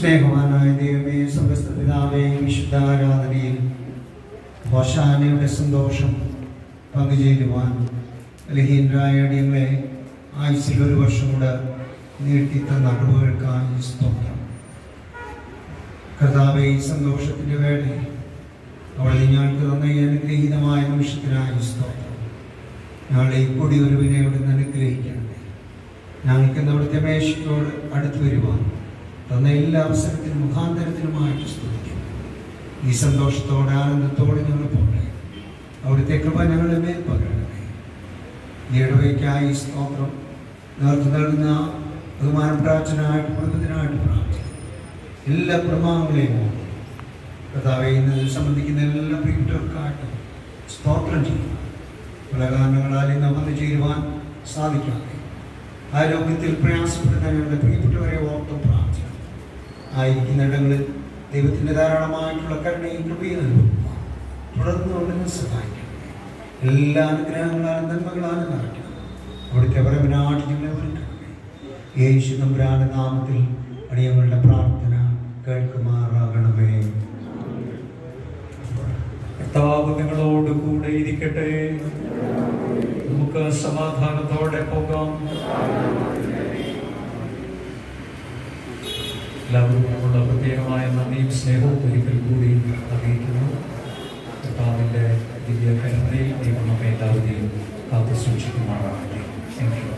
സ്നേഹവാനായ ദൈവമേ സമസ്ത പിതാവേ വിശുദ്ധാരാധനയിൽ ഹോഷാനയുടെ സന്തോഷം പങ്കുചേരുവാൻ ലഹീനരായ അടിയങ്ങളെ ആയുസിൽ ഒരു വർഷം കൂടെ നീട്ടിത്തന്ന അറിവുകൾക്കായി സ്തോത്രം. കർത്താവെ ഈ സന്തോഷത്തിന്റെ വേളയിൽ അവളെ ഞങ്ങൾക്ക് തന്ന ഈ അനുഗ്രഹീതമായ നിമിഷത്തിനായി സ്തോത്രം. ഞങ്ങളെ കൂടി ഒരുവിനെ അവിടുന്ന് അനുഗ്രഹിക്കണമേ. ഞങ്ങൾക്ക് അവിടുത്തെ മേശയോട് അടുത്തു വരുവാൻ തന്ന എല്ലാ അവസരത്തിനും മുഖാന്തരത്തിനുമായിട്ട് സ്തുതിക്കും. ഈ സന്തോഷത്തോടെ ആനന്ദത്തോടെ ഞങ്ങൾ പോകട്ടെ. അവിടുത്തെ കൃപ ഞങ്ങളുടെ മേൽ പകരണമേ. ഈ ഇടവയ്ക്കായി സ്തോത്രം. നേർത്തു നൽകുന്ന ബഹുമാനം പ്രാർത്ഥനായിട്ട് കുടുംബത്തിനായിട്ട് പ്രാർത്ഥിക്കും എല്ലാ പ്രമാണങ്ങളെയും ഓർക്കും. കർത്താവെ ഇന്ന് സംബന്ധിക്കുന്ന എല്ലാ പ്രിയപ്പെട്ടവർക്കായിട്ടും സ്തോത്രം ചെയ്യും പല കാരണങ്ങളാൽ ഇന്ന് വന്നു ചേരുവാൻ സാധിക്കാതെ. ആരോഗ്യത്തിൽ പ്രയാസപ്പെടുന്ന ഞങ്ങളുടെ പ്രിയപ്പെട്ടവരെ ഓർത്ത് പ്രാർത്ഥിക്കണം ആയിരിക്കുന്ന ഇടങ്ങളിൽ ദൈവത്തിന്റെ ധാരാളമായിട്ടുള്ള കരുണയും കൃപയും നൽകും തുടർന്ന് അവിടുന്ന് സഹായിക്കണം എല്ലാ അനുഗ്രഹങ്ങളാലും നന്മകളാലും നടക്കണം അവിടുത്തെ പരമനാട്ടി ഞങ്ങളെ ഒരുക്കണമേ യേശു നമ്പുരാന്റെ നാമത്തിൽ അടിയങ്ങളുടെ പ്രാർത്ഥന കേൾക്കുമാറാകണമേ. കർത്താവ് നിങ്ങളോട് കൂടെ ഇരിക്കട്ടെ. നമുക്ക് സമാധാനത്തോടെ പോകാം. എല്ലാവർക്കുമുള്ള പ്രത്യേകമായ നന്ദിയും സ്നേഹവും ഒരിക്കൽ കൂടി അറിയിക്കുന്നു. കർത്താവിന്റെ ദിവ്യ കരുണയിൽ ദൈവം നമ്മെ എല്ലാവരെയും കാത്തു സൂക്ഷിക്കുമാറാകട്ടെ. യു